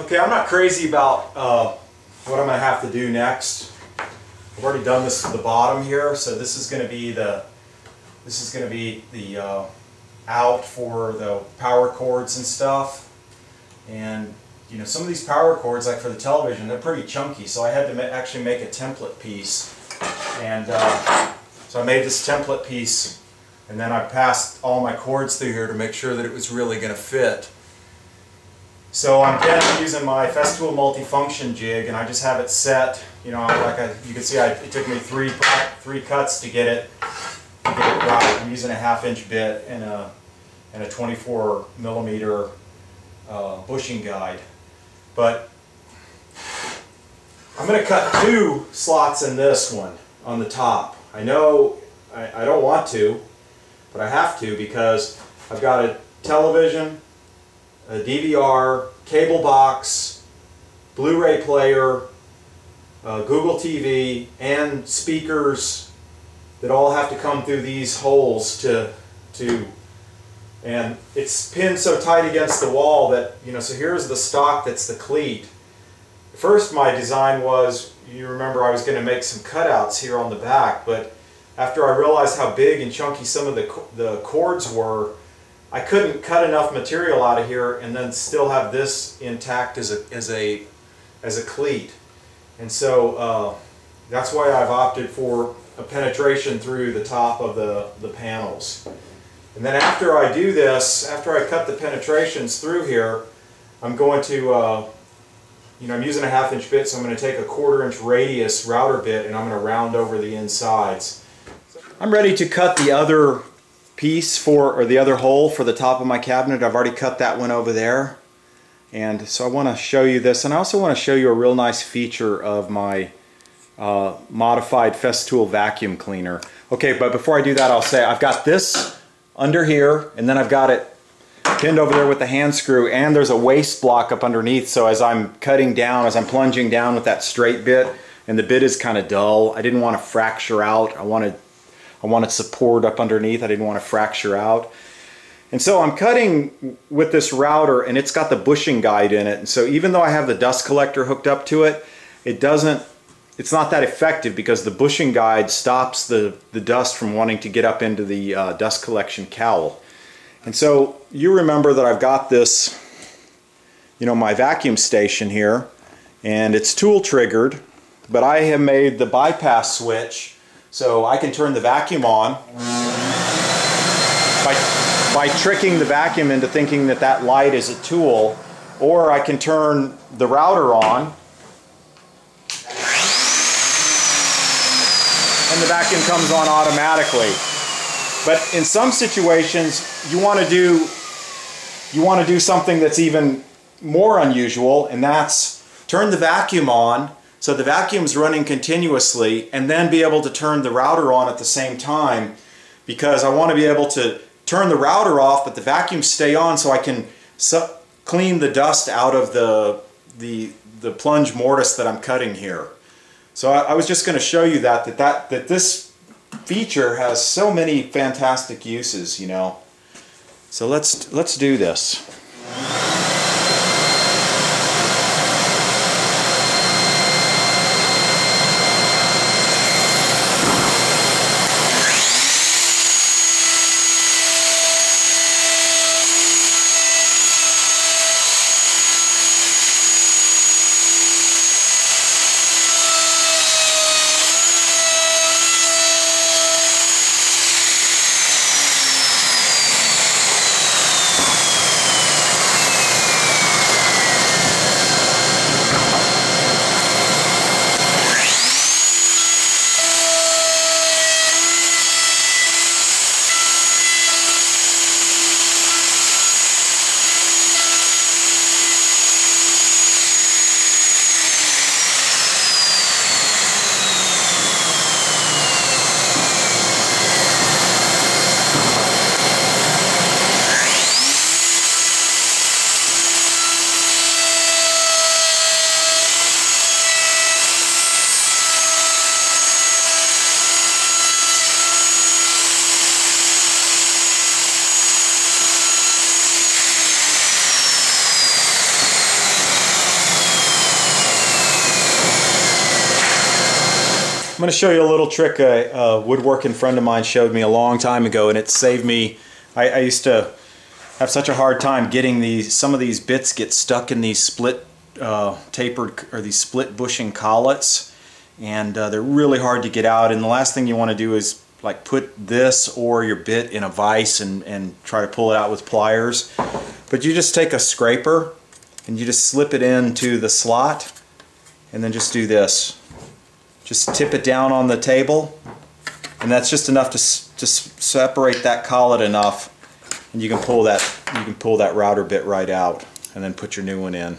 Okay, I'm not crazy about uh, what I'm going to have to do next. I've already done this to the bottom here, so this is going to be the this is going to be the uh, out for the power cords and stuff. And you know, some of these power cords, like for the television, they're pretty chunky, so I had to ma actually make a template piece. And uh, so I made this template piece, and then I passed all my cords through here to make sure that it was really going to fit. So I'm using my Festool multifunction jig, and I just have it set. You know, like I, you can see, I, it took me three three cuts to get it to get it right. I'm using a half inch bit and a and a 24 millimeter uh, bushing guide, but I'm going to cut two slots in this one on the top. I know I, I don't want to, but I have to because I've got a television a DVR, cable box, Blu-ray player, uh, Google TV, and speakers that all have to come through these holes to, to and it's pinned so tight against the wall that, you know, so here's the stock that's the cleat. First my design was, you remember I was going to make some cutouts here on the back, but after I realized how big and chunky some of the, the cords were, I couldn't cut enough material out of here and then still have this intact as a, as a, as a cleat. And so uh, that's why I've opted for a penetration through the top of the, the panels. And then after I do this, after I cut the penetrations through here, I'm going to, uh, you know, I'm using a half inch bit, so I'm going to take a quarter inch radius router bit and I'm going to round over the insides. I'm ready to cut the other piece for, or the other hole for the top of my cabinet. I've already cut that one over there. And so I want to show you this. And I also want to show you a real nice feature of my uh, modified Festool vacuum cleaner. Okay, but before I do that, I'll say I've got this under here, and then I've got it pinned over there with the hand screw, and there's a waste block up underneath. So as I'm cutting down, as I'm plunging down with that straight bit, and the bit is kind of dull, I didn't want to fracture out. I wanted I wanted support up underneath. I didn't want to fracture out. And so I'm cutting with this router and it's got the bushing guide in it. And so even though I have the dust collector hooked up to it, it doesn't, it's not that effective because the bushing guide stops the, the dust from wanting to get up into the uh, dust collection cowl. And so you remember that I've got this, you know, my vacuum station here and it's tool triggered, but I have made the bypass switch so I can turn the vacuum on by, by tricking the vacuum into thinking that that light is a tool, or I can turn the router on and the vacuum comes on automatically. But in some situations, you want to do you want to do something that's even more unusual, and that's turn the vacuum on so the vacuum's running continuously and then be able to turn the router on at the same time because I want to be able to turn the router off but the vacuum stay on so I can clean the dust out of the, the, the plunge mortise that I'm cutting here. So I, I was just going to show you that, that, that, that this feature has so many fantastic uses, you know. So let's, let's do this. Going to show you a little trick a, a woodworking friend of mine showed me a long time ago and it saved me. I, I used to have such a hard time getting these, some of these bits get stuck in these split uh, tapered or these split bushing collets and uh, they're really hard to get out and the last thing you want to do is like put this or your bit in a vise and, and try to pull it out with pliers. But you just take a scraper and you just slip it into the slot and then just do this. Just tip it down on the table and that's just enough to just separate that collet enough and you can pull that you can pull that router bit right out and then put your new one in.